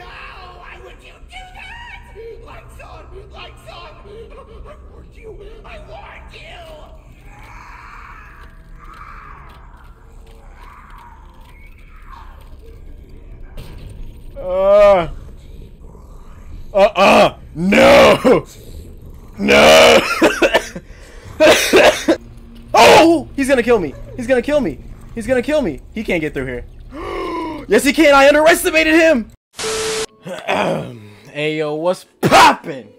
No! Why would you do that? Lights on! Lights on! I warned you! I warned you! Uh. Uh uh. No. No. oh! He's gonna kill me. He's gonna kill me. He's gonna kill me. He can't get through here. yes, he can. I underestimated him. hey yo, what's poppin'?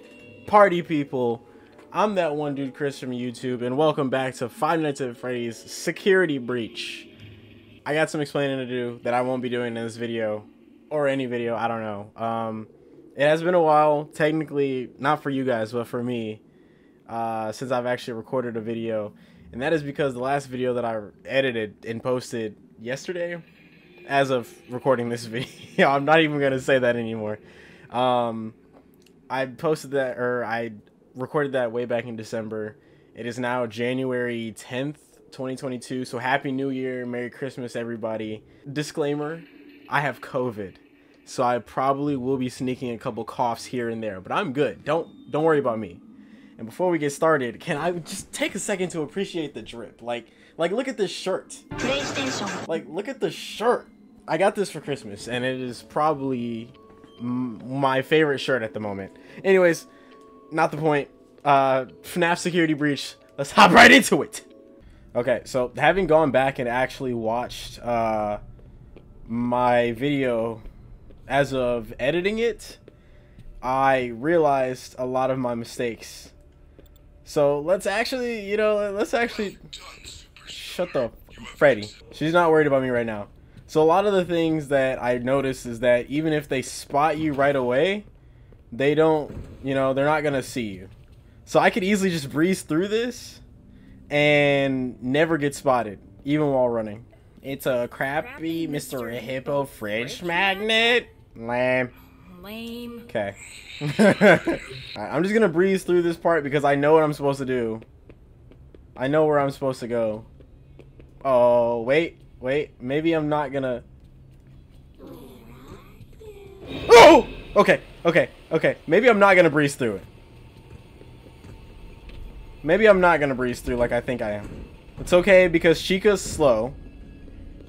Party people. I'm that one dude, Chris from YouTube, and welcome back to Five Nights at Freddy's Security Breach. I got some explaining to do that I won't be doing in this video or any video. I don't know. Um, it has been a while, technically not for you guys, but for me, uh, since I've actually recorded a video, and that is because the last video that I edited and posted yesterday, as of recording this video, I'm not even gonna say that anymore. Um, I posted that, or I recorded that way back in December. It is now January 10th, 2022. So happy New Year, Merry Christmas, everybody. Disclaimer: I have COVID, so I probably will be sneaking a couple coughs here and there, but I'm good. Don't don't worry about me. And before we get started, can I just take a second to appreciate the drip? Like like look at this shirt. PlayStation. Like look at the shirt. I got this for Christmas, and it is probably m- my favorite shirt at the moment. Anyways, not the point. Uh, FNAF security breach. Let's hop right into it. Okay, so having gone back and actually watched uh, my video as of editing it, I realized a lot of my mistakes. So let's actually, you know, let's actually shut the Freddy. She's not worried about me right now. So a lot of the things that I noticed is that even if they spot you right away, they don't, you know, they're not gonna see you. So I could easily just breeze through this and never get spotted, even while running. It's a crappy Mr. Hippo fridge magnet. Lame. Lame. Okay. Alright, I'm just gonna breeze through this part because I know what I'm supposed to do. I know where I'm supposed to go. Oh, wait, wait. Maybe I'm not gonna. Oh! Okay, okay, okay. Maybe I'm not gonna breeze through it. Maybe I'm not gonna breeze through like I think I am. It's okay because Chica's slow,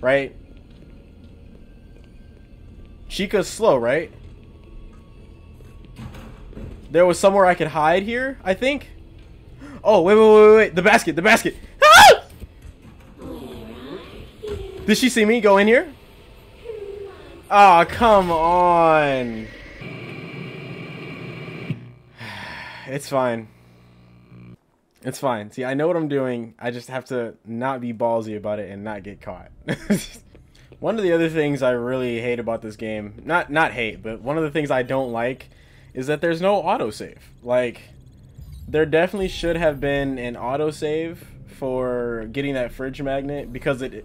right? Chica's slow, right? There was somewhere I could hide here, I think. Oh, wait, wait, wait, wait, wait. The basket, the basket. Did she see me go in here? Oh, come on. It's fine. It's fine. See, I know what I'm doing. I just have to not be ballsy about it and not get caught. one of the other things I really hate about this game, not not hate, but one of the things I don't like is that there's no autosave. Like there definitely should have been an autosave for getting that fridge magnet because it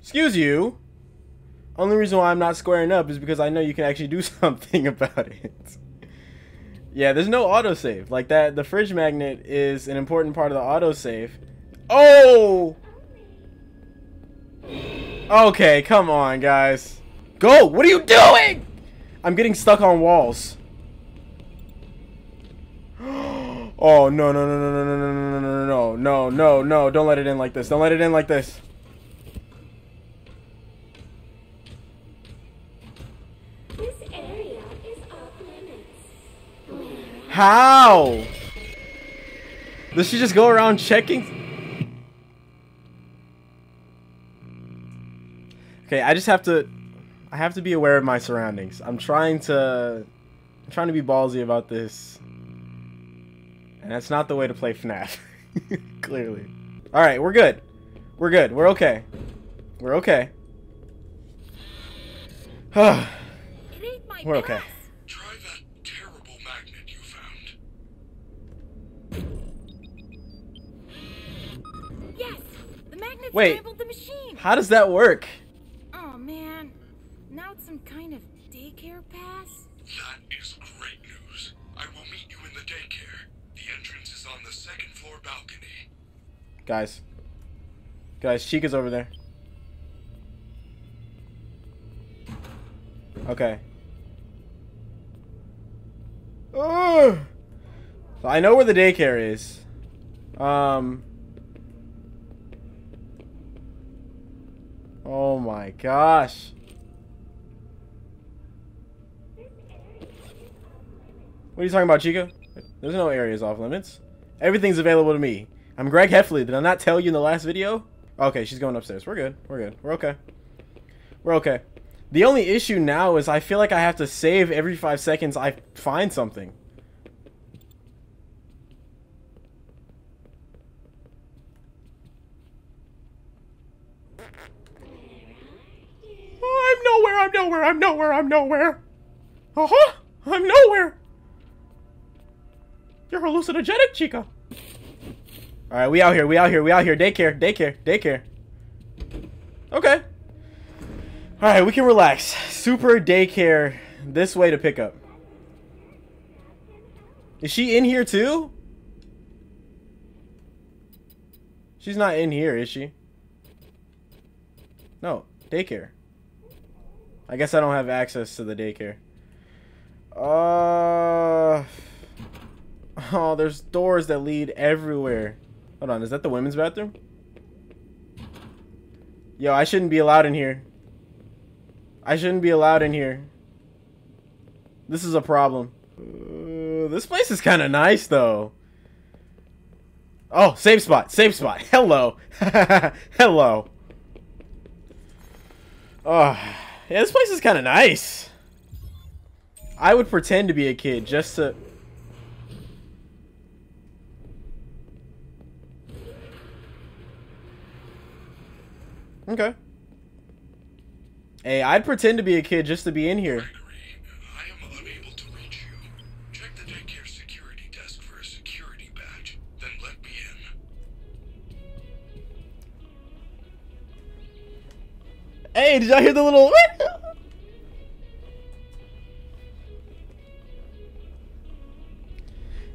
Excuse you. Only reason why I'm not squaring up is because I know you can actually do something about it. Yeah, there's no autosave. Like that the fridge magnet is an important part of the autosave. Oh! Okay, come on, guys. Go! What are you doing? I'm getting stuck on walls. Oh no no no no no no no no no no no no no! Don't let it in like this. Don't let it in like this. This How? Does she just go around checking? Okay, I just have to I have to be aware of my surroundings. I'm trying to I'm trying to be ballsy about this. And that's not the way to play FNAF. Clearly. Alright, we're good. We're good. We're okay. We're okay. It ain't my We're okay. pass. Try that terrible magnet you found. Yes, the Wait. the machine. How does that work? Oh man, now it's some kind of daycare pass. That is great news. I will meet you in the daycare. The entrance is on the second floor balcony. Guys. Guys, Chica's over there. Okay. Ugh. So I know where the daycare is. Um. Oh my gosh. What are you talking about, Chica? There's no areas off limits. Everything's available to me. I'm Greg Heffley. Did I not tell you in the last video? Okay, she's going upstairs. We're good. We're good. We're okay. We're okay. The only issue now is I feel like I have to save every five seconds I find something. Oh, I'm nowhere, I'm nowhere, I'm nowhere, I'm nowhere. Uh-huh, I'm nowhere. You're hallucinogenic, Chica. Alright, we out here, we out here, we out here. Daycare, daycare, daycare. Okay. Alright, we can relax. Super daycare. This way to pick up. Is she in here too? She's not in here, is she? No, daycare. I guess I don't have access to the daycare. Uh... Oh, there's doors that lead everywhere. Hold on, is that the women's bathroom? Yo, I shouldn't be allowed in here. I shouldn't be allowed in here. This is a problem. Uh, this place is kind of nice, though. Oh, safe spot, safe spot. Hello. Hello. Oh, yeah, this place is kind of nice. I would pretend to be a kid just to... Okay. Hey, I'd pretend to be a kid just to be in here. Hey, did y'all hear the little...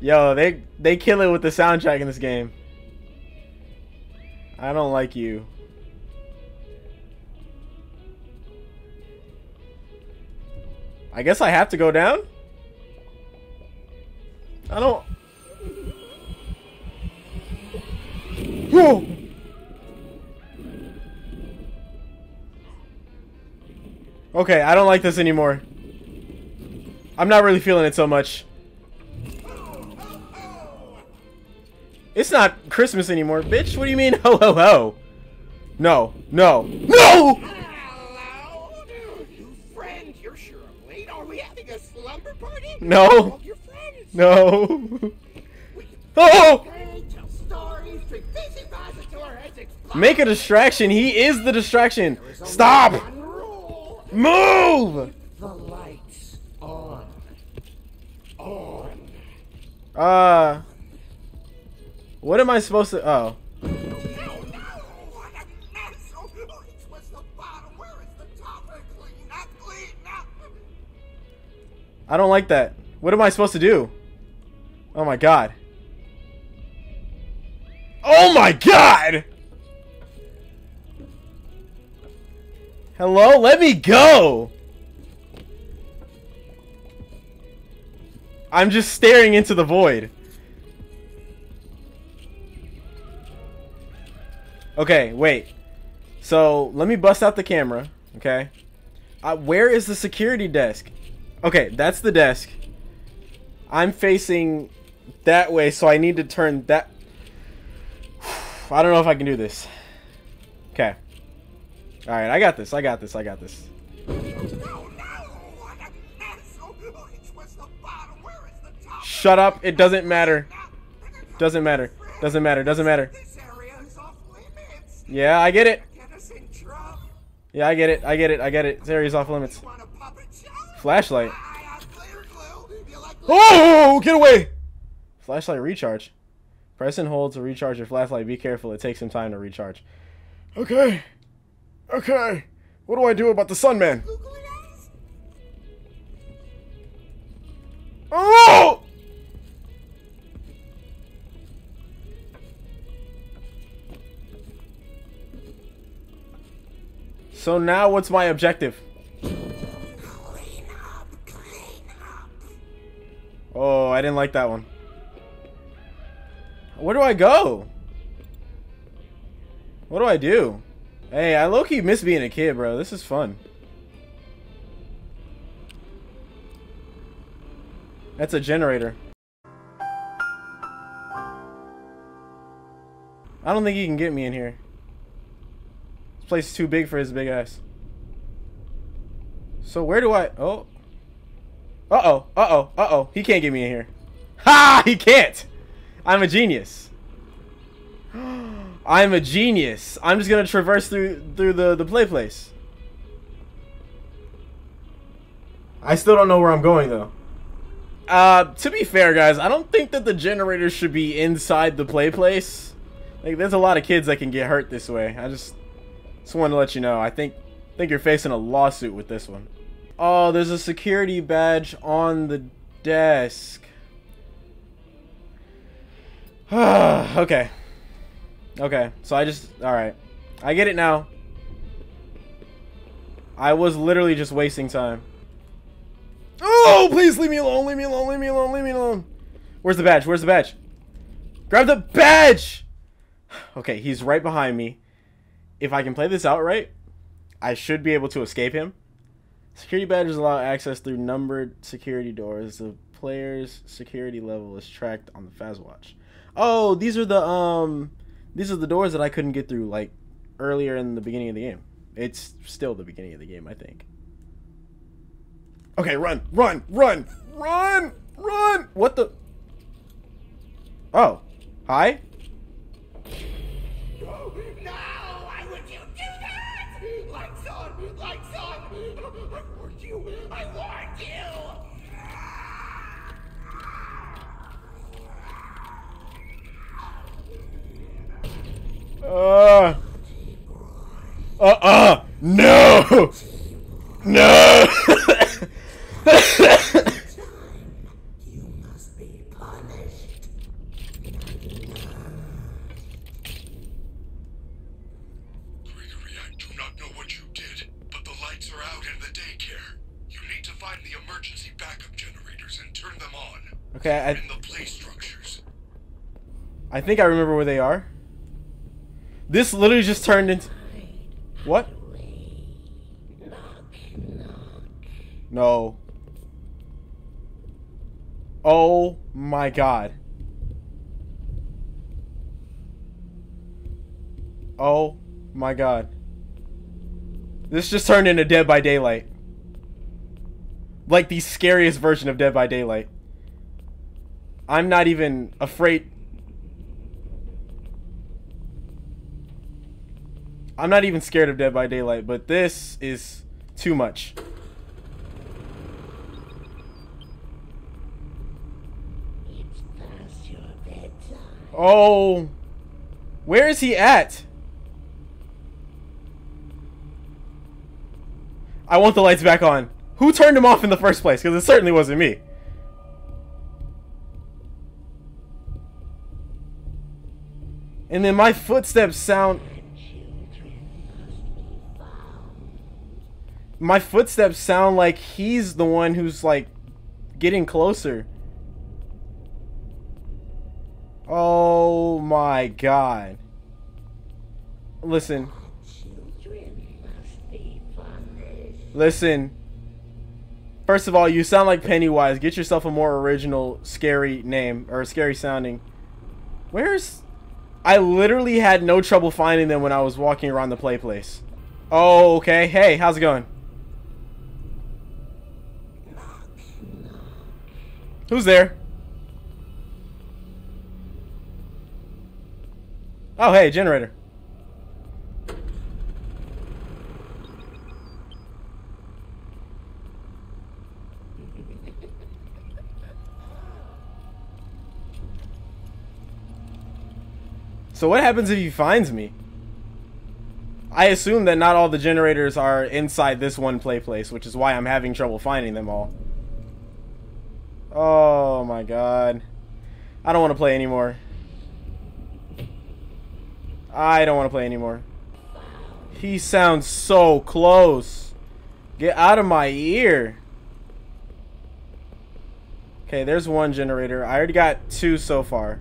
Yo, they they kill it with the soundtrack in this game. I don't like you. I guess I have to go down? I don't... Whoa! Okay, I don't like this anymore. I'm not really feeling it so much. It's not Christmas anymore, bitch. What do you mean, ho ho ho? No, no, no! Hello? You friends, you're sure late. Are we having a slumber party? No. No. Oh! Make a distraction. He is the distraction. Stop! Move! The lights on. On. Uh. What am I supposed to? Oh. No, no! What a mess! Oh, it's what's the bottom? Where is the top? Clean up, clean up! I don't like that. What am I supposed to do? Oh my god. Oh my god! Hello? Let me go! I'm just staring into the void. Okay, wait. So, let me bust out the camera, okay? Uh, where is the security desk? Okay, that's the desk. I'm facing that way, so I need to turn that... I don't know if I can do this. Okay. Alright, I got this, I got this, I got this. Shut up, it doesn't matter. Doesn't matter. Doesn't matter, doesn't matter. Yeah, I get it. Yeah, I get it, I get it, I get it. This area's off limits. Flashlight. Oh, get away! Flashlight recharge. Press and hold to recharge your flashlight. Be careful, it takes some time to recharge. Okay. Okay, what do I do about the Sun Man? Oh! So now what's my objective? Clean up, clean up. Oh, I didn't like that one. Where do I go? What do I do? Hey, I low-key miss being a kid, bro. This is fun. That's a generator. I don't think he can get me in here. This place is too big for his big ass. So where do I... Oh. Uh-oh. Uh-oh. Uh-oh. He can't get me in here. Ha! He can't! I'm a genius. I'm a genius. I'm just gonna traverse through through the, the play place. I still don't know where I'm going though. Uh, to be fair, guys, I don't think that the generator should be inside the play place. Like, there's a lot of kids that can get hurt this way. I just, just wanted to let you know. I think, think you're facing a lawsuit with this one. Oh, there's a security badge on the desk. okay. Okay, so I just, alright. I get it now. I was literally just wasting time. Oh, please leave me alone, leave me alone, leave me alone, leave me alone. Where's the badge? Where's the badge? Grab the badge! Okay, he's right behind me. If I can play this out right, I should be able to escape him. Security badges allow access through numbered security doors. The player's security level is tracked on the Fazwatch. Oh, these are the um these are the doors that I couldn't get through like earlier in the beginning of the game. It's still the beginning of the game, I think. Okay, run, run, run, run, run. What the? Oh, hi. Uh, uh, uh, generators and turn them on. Okay, I In the play structures. I think I remember where they are. This literally just turned into what? No. Oh my god. Oh my god. This just turned into Dead by Daylight. Like the scariest version of Dead by Daylight. I'm not even afraid. I'm not even scared of Dead by Daylight, but this is too much. Oh, where is he at? I want the lights back on. Who turned him off in the first place? Because it certainly wasn't me. And then my footsteps sound. My footsteps sound like he's the one who's like getting closer. Oh my god. Listen. Listen. First of all, you sound like Pennywise. Get yourself a more original, scary name or scary sounding. Where's? I literally had no trouble finding them when I was walking around the play place. Oh, okay. Hey, how's it going? Who's there? Oh, hey, generator. So what happens if he finds me? I assume that not all the generators are inside this one play place, which is why I'm having trouble finding them all. Oh my god. I don't want to play anymore. I don't want to play anymore. He sounds so close. Get out of my ear. Okay, there's one generator. I already got two so far.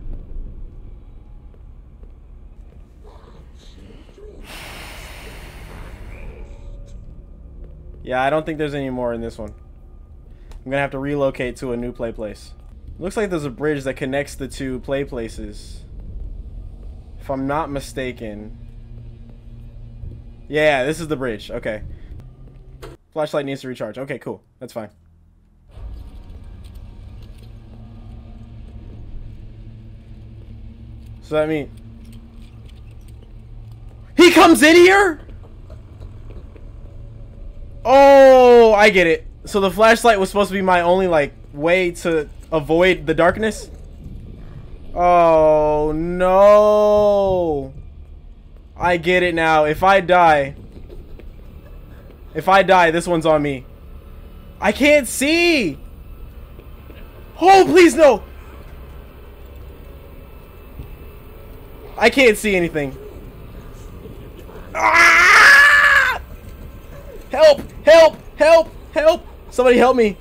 Yeah, I don't think there's any more in this one. I'm gonna have to relocate to a new play place. Looks like there's a bridge that connects the two play places. If I'm not mistaken. Yeah, this is the bridge. Okay. Flashlight needs to recharge. Okay, cool. That's fine. So that mean he comes in here? Oh, I get it. So the flashlight was supposed to be my only like way to avoid the darkness? Oh no. I get it now. If I die, if I die, this one's on me. I can't see. Oh, please no. I can't see anything. Ah! Help! Help! Help! Help! Somebody help me.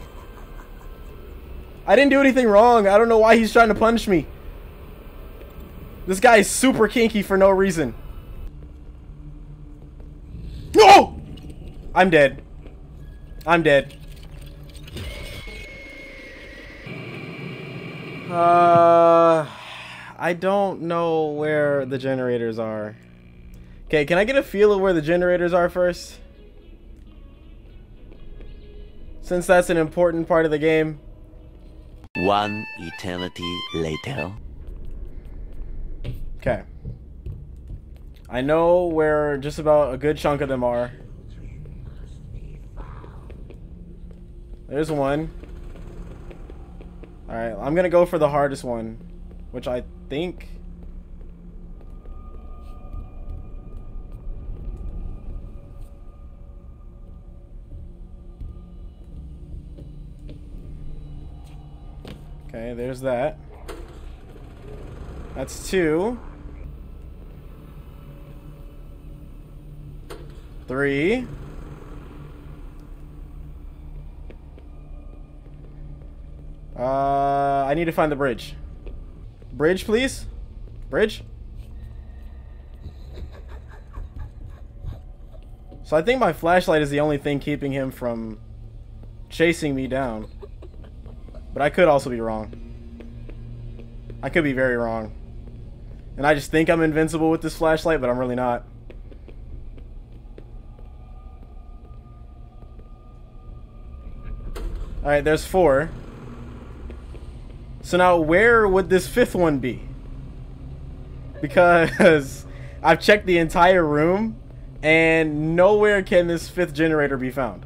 I didn't do anything wrong. I don't know why he's trying to punish me. This guy is super kinky for no reason. No! I'm dead. I'm dead. Uh, I don't know where the generators are. Okay, can I get a feel of where the generators are first? Since that's an important part of the game. One eternity later. Okay. I know where just about a good chunk of them are. There's one. Alright, I'm gonna go for the hardest one. Which I think... Okay, there's that. That's two. Three. Uh, I need to find the bridge. Bridge, please? Bridge? So I think my flashlight is the only thing keeping him from chasing me down. But I could also be wrong. I could be very wrong. And I just think I'm invincible with this flashlight, but I'm really not. Alright, there's four. So now where would this fifth one be? Because I've checked the entire room and nowhere can this fifth generator be found.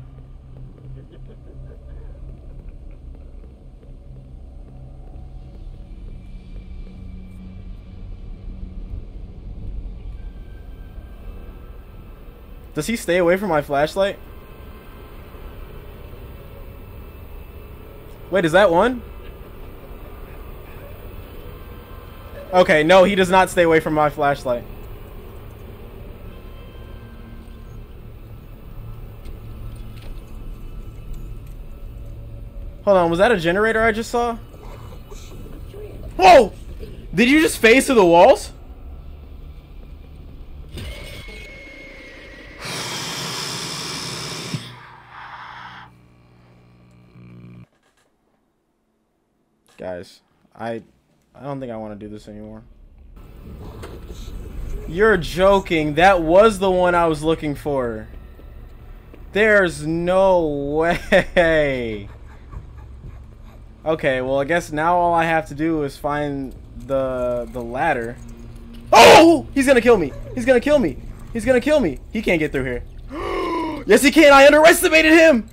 Does he stay away from my flashlight? Wait, is that one? Okay, no, he does not stay away from my flashlight. Hold on, was that a generator I just saw? Whoa! Did you just phase to the walls? Guys, I I don't think I want to do this anymore. You're joking. That was the one I was looking for. There's no way. Okay, well, I guess now all I have to do is find the the ladder. Oh! He's gonna kill me. He's gonna kill me. He's gonna kill me. He can't get through here. yes, he can. I underestimated him.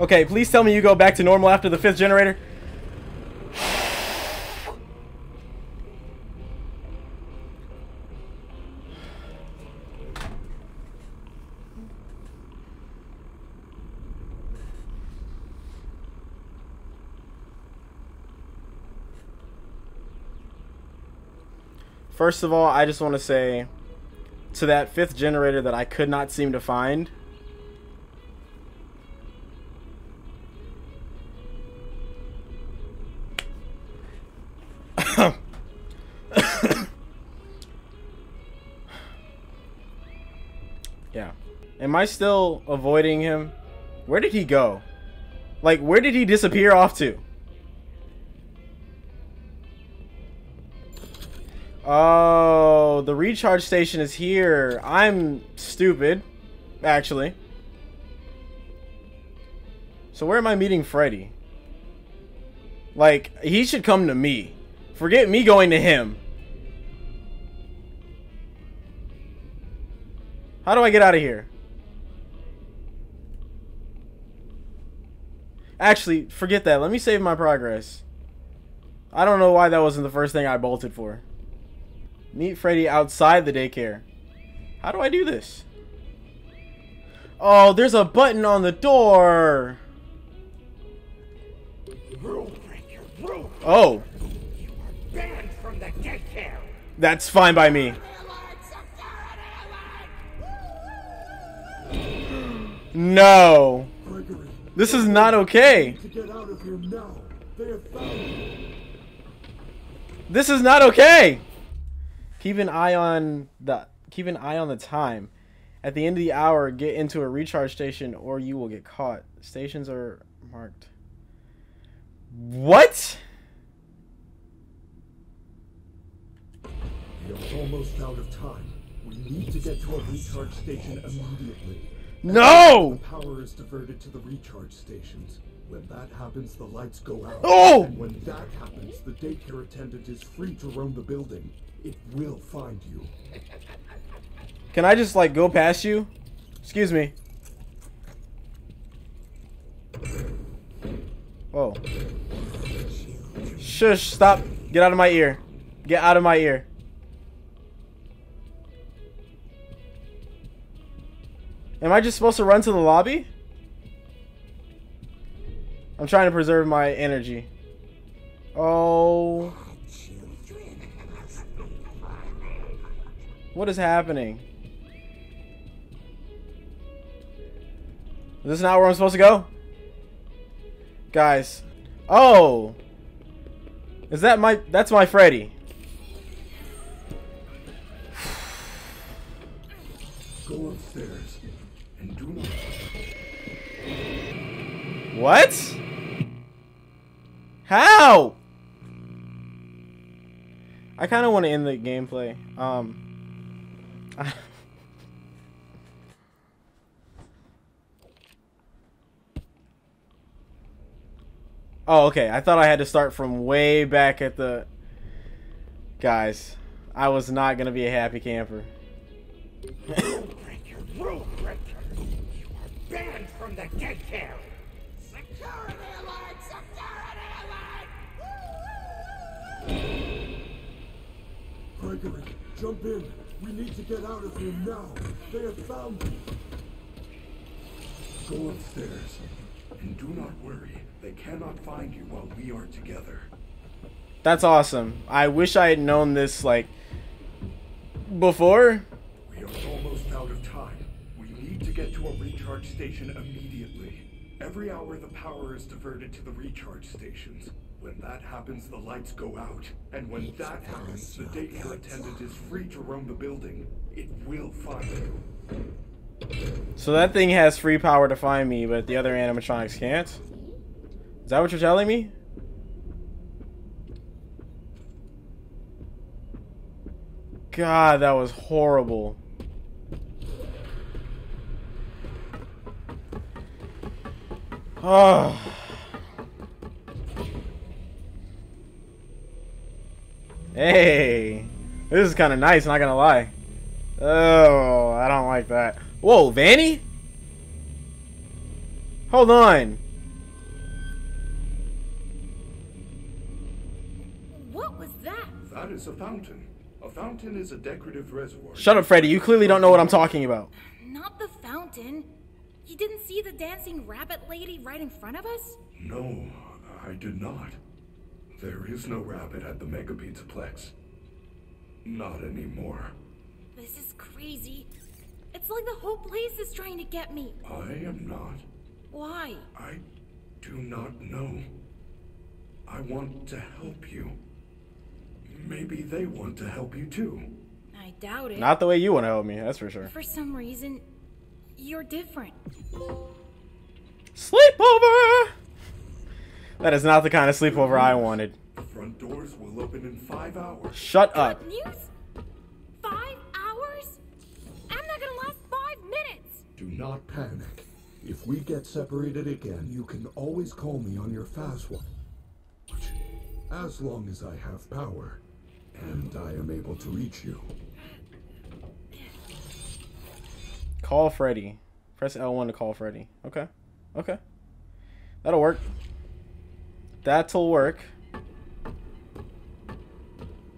Okay, please tell me you go back to normal after the fifth generator. First of all, I just want to say to that fifth generator that I could not seem to find. Am I still avoiding him? Where did he go? Like, where did he disappear off to? Oh, the recharge station is here. I'm stupid, actually. So where am I meeting Freddy? Like, he should come to me. Forget me going to him. How do I get out of here? Actually, forget that. Let me save my progress. I don't know why that wasn't the first thing I bolted for. Meet Freddy outside the daycare. How do I do this? Oh, there's a button on the door. Oh, that's fine by me. No. This is not okay. This is not okay. Keep an eye on the keep an eye on the time. At the end of the hour, get into a recharge station or you will get caught. Stations are marked. What? Are almost out of time. We need to get to a recharge station immediately. No! The power is diverted to the recharge stations. When that happens, the lights go out. Oh! And when that happens, the daycare attendant is free to roam the building. It will find you. Can I just like go past you? Excuse me. Whoa. Shush, stop. Get out of my ear. Get out of my ear. Am I just supposed to run to the lobby? I'm trying to preserve my energy. Oh. What is happening? Is this not where I'm supposed to go? Guys. Oh. Is that my that's my Freddy. What? How? I kind of want to end the gameplay. Um Oh, okay. I thought I had to start from way back at the Guys, I was not going to be a happy camper. Rule breaker. You are banned from the daycare. Gregory, jump in. We need to get out of here now. They have found you. Go upstairs. And do not worry. They cannot find you while we are together. That's awesome. I wish I had known this like before. We are almost out of time. We need to get to a recharge station immediately. Every hour the power is diverted to the recharge stations. When that happens, the lights go out. And when that happens, the daycare attendant is free to roam the building. It will find you. So that thing has free power to find me, but the other animatronics can't? Is that what you're telling me? God, that was horrible. Oh. Hey. This is kind of nice, not gonna lie. Oh, I don't like that. Whoa, Vanny? Hold on. What was that? That is a fountain. A fountain is a decorative reservoir. Shut up, Freddy. You clearly don't know what I'm talking about. Not the fountain. You didn't see the dancing rabbit lady right in front of us? No, I did not. There is no rabbit at the Mega Pizza Plex. Not anymore. This is crazy. It's like the whole place is trying to get me. I am not. Why? I do not know. I want to help you. Maybe they want to help you too. I doubt it. Not the way you want to help me, that's for sure. For some reason, you're different. Sleepover! That is not the kind of sleepover I wanted. The front doors will open in five hours. Shut up. News? Five hours? I'm not gonna last five minutes! Do not panic. If we get separated again, you can always call me on your fast one. As long as I have power, and I am able to reach you. Call Freddy. Press L1 to call Freddy. Okay. Okay. That'll work. That'll work.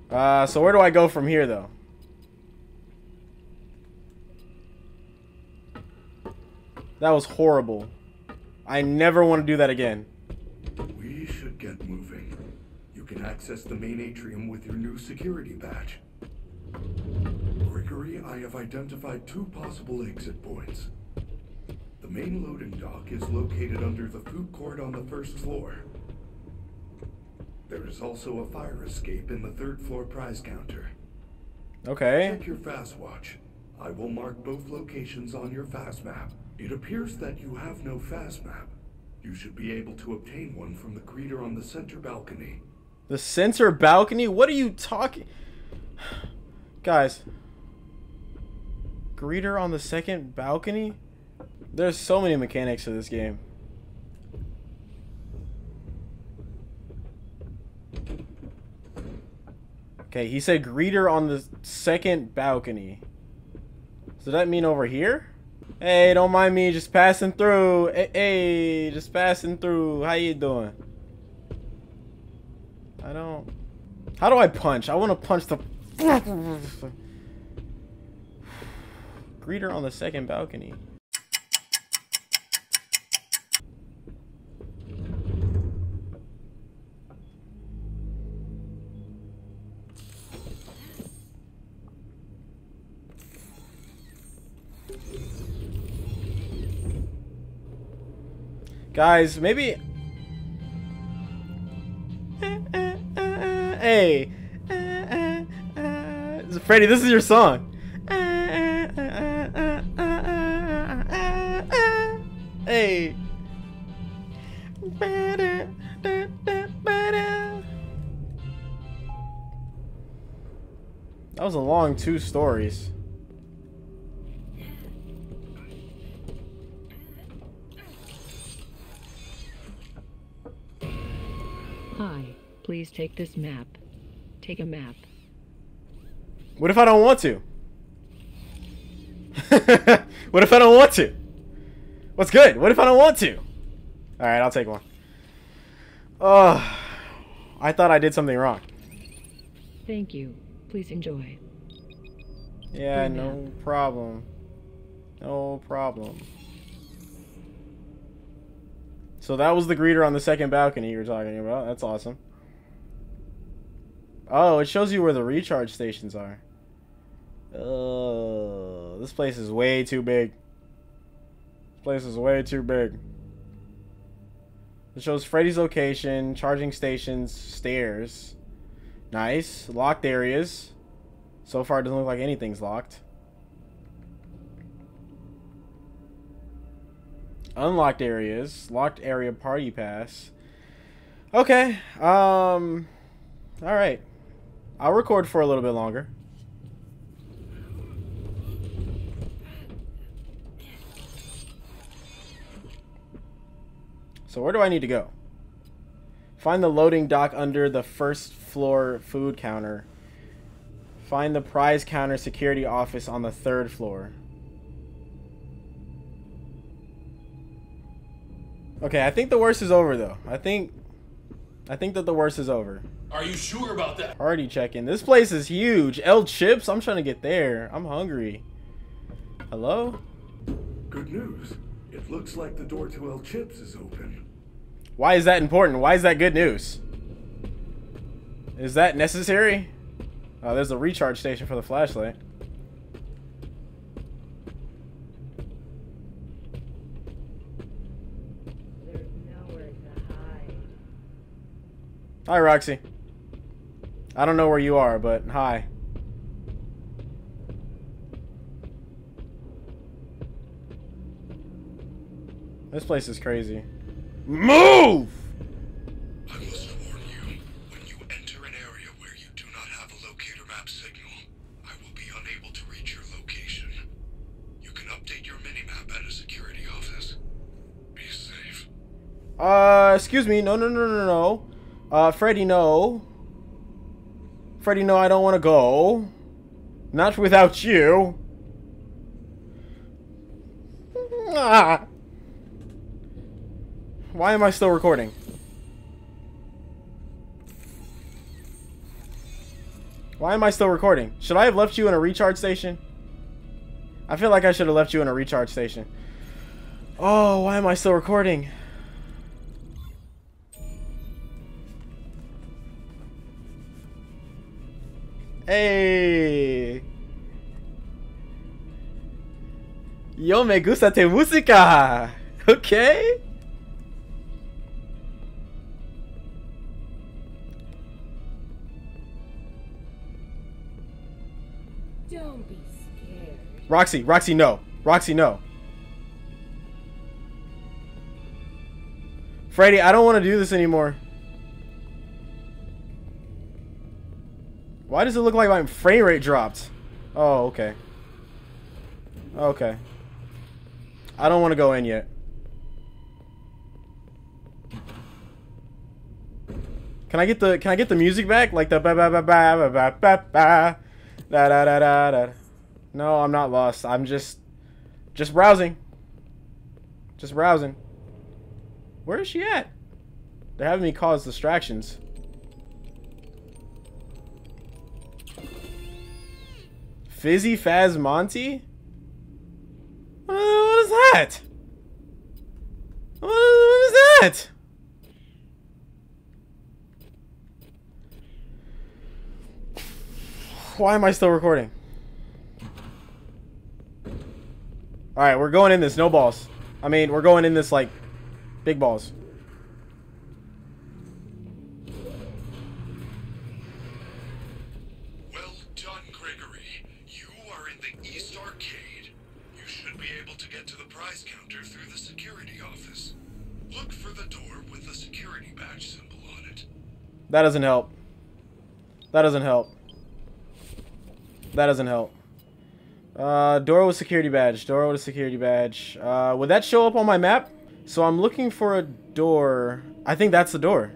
Uh, so where do I go from here, though? That was horrible. I never want to do that again. We should get moving. You can access the main atrium with your new security badge. I have identified two possible exit points. The main loading dock is located under the food court on the first floor. There is also a fire escape in the third floor prize counter. Okay. Check your Fazwatch. I will mark both locations on your Fazmap. It appears that you have no Fazmap. You should be able to obtain one from the greeter on the center balcony. The center balcony? What are you talking? Guys. Greeter on the second balcony? There's so many mechanics to this game. Okay, he said greeter on the second balcony. Does that mean over here? Hey, don't mind me, just passing through. Hey, hey, just passing through. How you doing? I don't. How do I punch? I want to punch the. Greeter on the second balcony. Guys, maybe hey. Freddy, this is your song. That was a long two stories. Hi, please take this map. Take a map. What if I don't want to? what if I don't want to? What's good? What if I don't want to? Alright, I'll take one. Oh, I thought I did something wrong. Thank you. Please enjoy. Yeah, Good no problem. No problem. So that was the greeter on the second balcony you were talking about. That's awesome. Oh, it shows you where the recharge stations are. Oh, this place is way too big. Place is way too big. It shows Freddy's location, charging stations, stairs. Nice. Locked areas. So far, it doesn't look like anything's locked. Unlocked areas. Locked area party pass. Okay. Um. Alright. I'll record for a little bit longer. So where do I need to go? Find the loading dock under the first floor food counter. Find the prize counter security office on the third floor. Okay, I think the worst is over though. I think I think that the worst is over. Are you sure about that? Already checking. This place is huge. El Chips, I'm trying to get there. I'm hungry. Hello? Good news. Looks like the door to El Chips is open. Why is that important? Why is that good news? Is that necessary? Oh, there's a recharge station for the flashlight. Hi, Roxy. I don't know where you are, but hi. This place is crazy. Move! I must warn you, when you enter an area where you do not have a locator map signal, I will be unable to reach your location. You can update your minimap at a security office. Be safe. Uh, excuse me. No, no, no, no, no. Uh, Freddy, no. Freddy, no, I don't want to go. Not without you. Ah. Why am I still recording? Why am I still recording? Should I have left you in a recharge station? I feel like I should have left you in a recharge station. Oh, why am I still recording? Hey. Yo me gusta tu música. Okay. Don't be scared. Roxy, Roxy, no. Roxy, no. Freddy, I don't want to do this anymore. Why does it look like my frame rate dropped? Oh, okay. Okay. I don't want to go in yet. Can I get the can I get the music back? Like the ba ba ba ba ba ba ba ba da da da da da. No, I'm not lost. I'm just just browsing. Just browsing. Where is she at? They're having me cause distractions. Fizzy Faz Monty? What is that? What is that? Why am I still recording? Alright, we're going in this. No balls. I mean, we're going in this, like, big balls. Well done, Gregory. You are in the East Arcade. You should be able to get to the prize counter through the security office. Look for the door with the security badge symbol on it. That doesn't help. That doesn't help. That doesn't help. Uh, door with security badge. Door with a security badge. Uh, would that show up on my map? So I'm looking for a door. I think that's the door.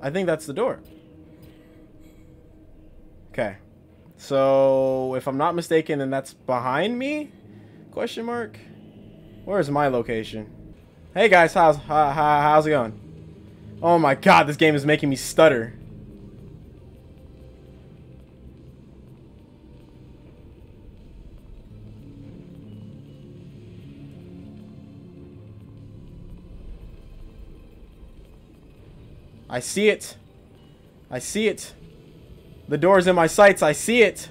I think that's the door. Okay. So if I'm not mistaken, then that's behind me? Question mark. Where's my location? Hey guys, how's how, how, how's it going? Oh my god, this game is making me stutter. I see it. I see it. The door's in my sights. I see it.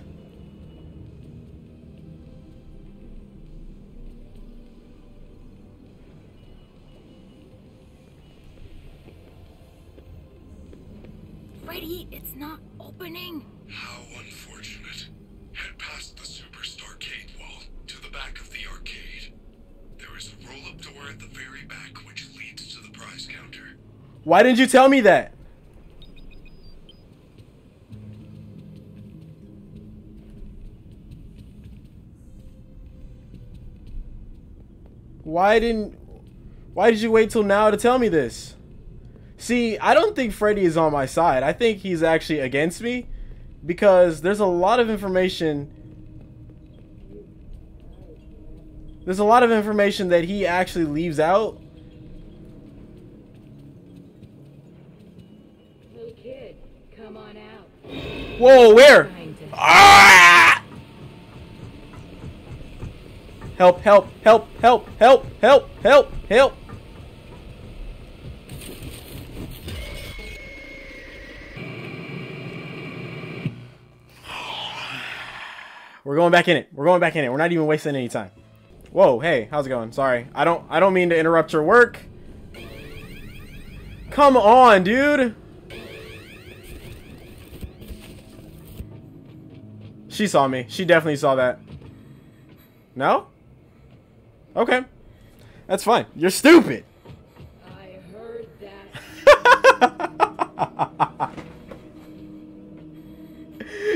Why didn't you tell me that? Why didn't Why did you wait till now to tell me this? See, I don't think Freddy is on my side. I think he's actually against me because there's a lot of information There's a lot of information that he actually leaves out Hey kid, come on out. Whoa, where? Ah! Help, help, help, help, help, help, help, help. We're going back in it. We're going back in it. We're not even wasting any time. Whoa, hey, how's it going? Sorry. I don't I don't mean to interrupt your work. Come on, dude. She saw me. She definitely saw that. No? Okay. That's fine. You're stupid. I heard that.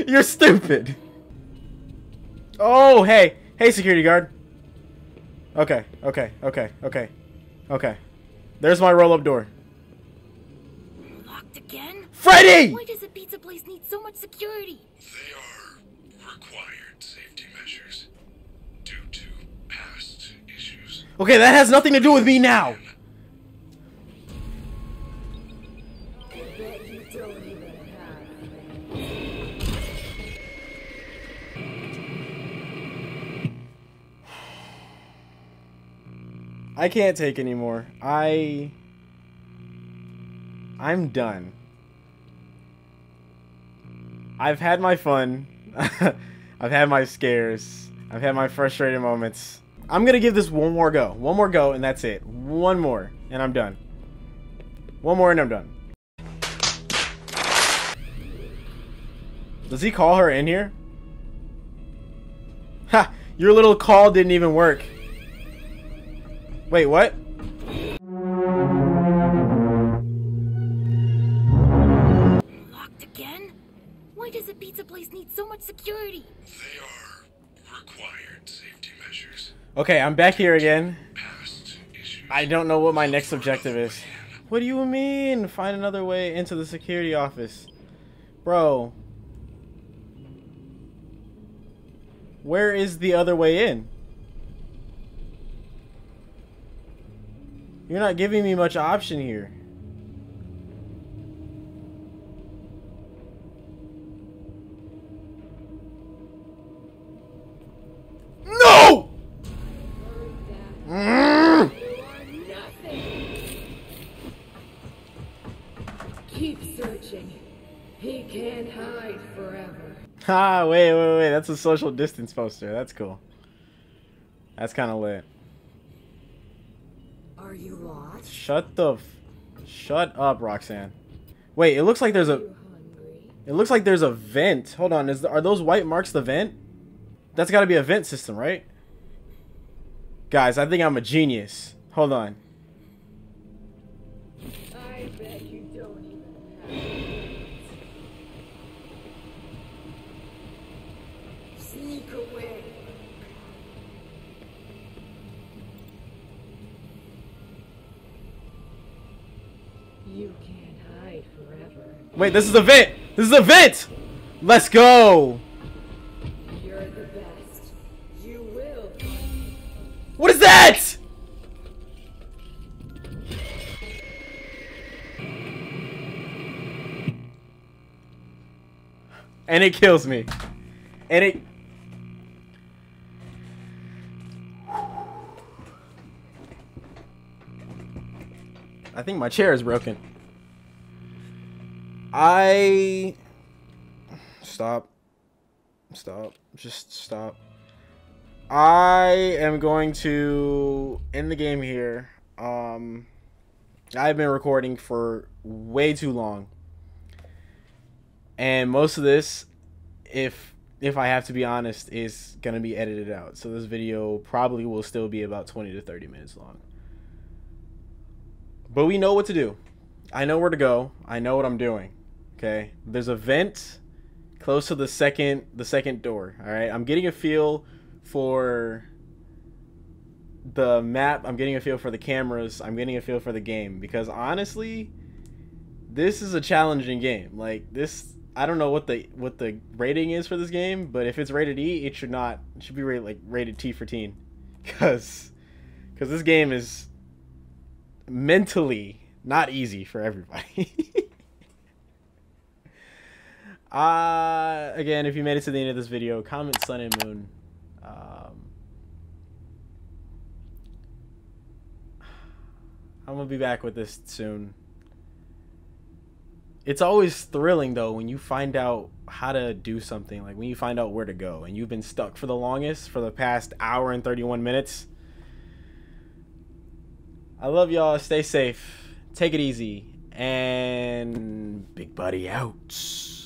You're stupid. Oh, hey. Hey, security guard. Okay, okay, okay, okay, okay. There's my roll-up door. Locked again? Freddy! Why does a pizza place need so much security? They are required safety measures due to past issues. Okay, that has nothing to do with me now. I can't take anymore. I I'm done. I've had my fun. I've had my scares. I've had my frustrated moments. I'm gonna give this one more go. One more go, and that's it. One more, and I'm done. One more, and I'm done. Does he call her in here? Ha! Your little call didn't even work. Wait, what? Locked again? Why does a pizza place need so much security? They are required safety measures. Okay, I'm back here again. I don't know what my next objective is. What do you mean? Find another way into the security office. Bro. Where is the other way in? You're not giving me much option here. Ah, wait, wait, wait. That's a social distance poster. That's cool. That's kind of lit. Are you lost? Shut the, f- shut up, Roxanne. Wait, it looks like there's a, it looks like there's a vent. Hold on, is are those white marks the vent? That's got to be a vent system, right? Guys, I think I'm a genius. Hold on. You can't hide forever. Wait, this is a vent. This is a vent. Let's go. You're the best. You will. What is that? And it kills me. And it. I think my chair is broken. I. Stop. Stop. Just stop. I am going to end the game here. Um, I've been recording for way too long, and most of this, if if I have to be honest, is gonna be edited out. So this video probably will still be about twenty to thirty minutes long. But we know what to do. I know where to go. I know what I'm doing. Okay. There's a vent close to the second the second door. All right. I'm getting a feel for the map. I'm getting a feel for the cameras. I'm getting a feel for the game because honestly, this is a challenging game. Like this, I don't know what the what the rating is for this game, but if it's rated E, it should not. It should be rated like rated T for teen, because because this game is mentally not easy for everybody. uh again, if you made it to the end of this video, comment Sun and Moon. Um, I'm gonna be back with this soon. It's always thrilling though when you find out how to do something, like when you find out where to go, and you've been stuck for the longest for the past hour and 31 minutes. I love y'all. Stay safe. Take it easy. And Big Buddy out.